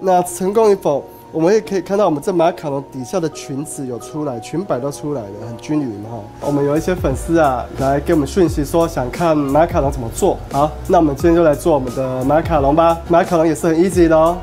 那成功与否，我们也可以看到我们这马卡龙底下的裙子有出来，裙摆都出来了，很均匀哈。我们有一些粉丝啊来给我们讯息说想看马卡龙怎么做，好，那我们今天就来做我们的马卡龙吧。马卡龙也是很 easy 的哦。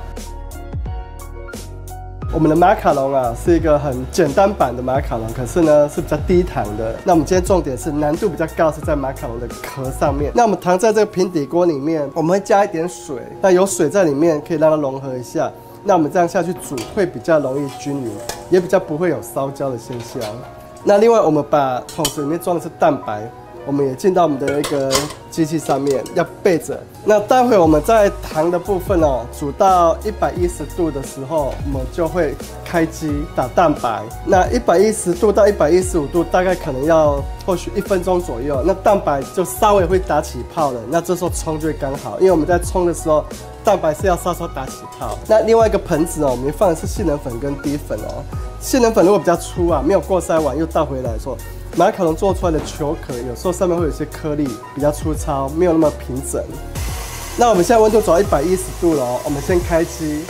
我们的马卡龙啊，是一个很简单版的马卡龙，可是呢是比较低糖的。那我们今天重点是难度比较高，是在马卡龙的壳上面。那我们糖在这个平底锅里面，我们会加一点水，那有水在里面可以让它融合一下。那我们这样下去煮会比较容易均匀，也比较不会有烧焦的现象。那另外我们把桶子里面装的是蛋白。我们也进到我们的一个机器上面，要备着。那待会我们在糖的部分哦，煮到一百一十度的时候，我们就会开机打蛋白。那一百一十度到一百一十五度，大概可能要或许一分钟左右，那蛋白就稍微会打起泡了。那这时候冲就会刚好，因为我们在冲的时候，蛋白是要稍稍打起泡。那另外一个盆子哦，我们放的是杏仁粉跟低粉哦。杏仁粉如果比较粗啊，没有过筛完又倒回来说。马卡龙做出来的球壳，有时候上面会有些颗粒，比较粗糙，没有那么平整。那我们现在温度走到一百一十度了哦，我们先开机。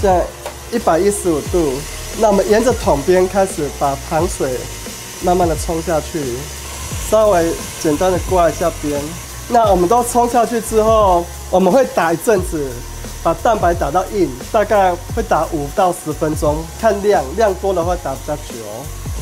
现在一百一十五度，那我们沿着桶边开始把糖水慢慢的冲下去，稍微简单的刮一下边。那我们都冲下去之后，我们会打一阵子。把蛋白打到硬，大概会打五到十分钟，看量，量多的话打比较久。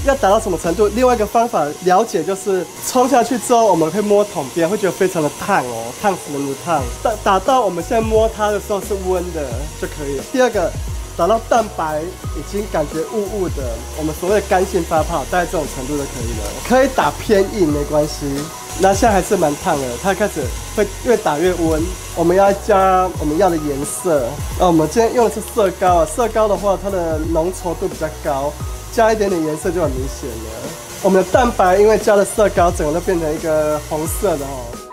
要打到什么程度？另外一个方法了解就是冲下去之后，我们会摸桶边，会觉得非常的烫哦，烫死人的烫。打打到我们现在摸它的时候是温的就可以了。第二个，打到蛋白已经感觉雾雾的，我们所谓的干性发泡，大概这种程度就可以了。可以打偏硬没关系。那现在还是蛮烫的，它开始会越打越温。我们要加我们要的颜色，那我们今天用的是色膏，色膏的话它的浓稠度比较高，加一点点颜色就很明显了。我们的蛋白因为加了色膏，整个都变成一个红色的哦。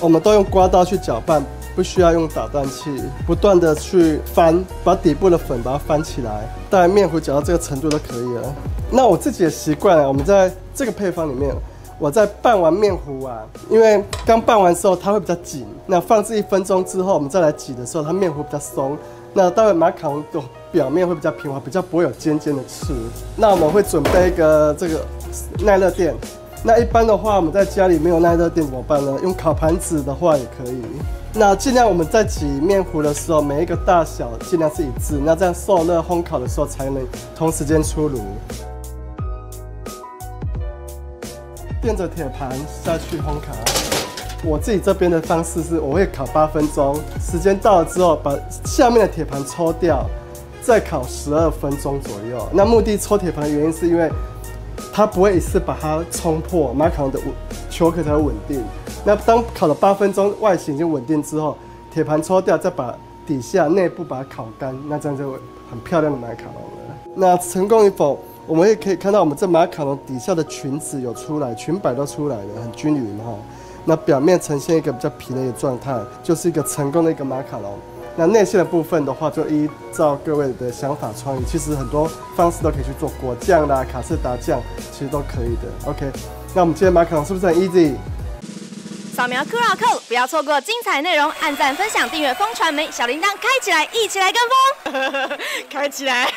我们都用刮刀去搅拌。不需要用打蛋器，不断的去翻，把底部的粉把它翻起来，大概面糊搅到这个程度就可以了。那我自己的习惯啊，我们在这个配方里面，我在拌完面糊啊，因为刚拌完之后它会比较紧，那放置一分钟之后，我们再来挤的时候，它面糊比较松，那待会马卡龙的表面会比较平滑，比较不会有尖尖的刺。那我们会准备一个这个耐热垫，那一般的话，我们在家里没有耐热垫怎么办呢？用烤盘子的话也可以。那尽量我们在挤面糊的时候，每一个大小尽量是一致，那这样受热烘烤的时候才能同时间出炉。垫着铁盘下去烘烤。我自己这边的方式是，我会烤八分钟，时间到了之后，把下面的铁盘抽掉，再烤十二分钟左右。那目的抽铁盘的原因是因为它不会一次把它冲破，马卡龙的球壳才会稳定。那当烤了八分钟，外形已经稳定之后，铁盘抽掉，再把底下内部把它烤干，那这样就很漂亮的马卡龙了。那成功与否，我们也可以看到我们这马卡龙底下的裙子有出来，裙摆都出来了，很均匀哈。那表面呈现一个比较平的一个状态，就是一个成功的一个马卡龙。那内馅的部分的话，就依照各位的想法创意，其实很多方式都可以去做，果酱啦、卡士达酱，其实都可以的。OK，那我们今天马卡龙是不是很 easy？扫描 QR Code，不要错过精彩内容。按赞、分享、订阅风传媒小铃铛开起来，一起来跟风，开起来。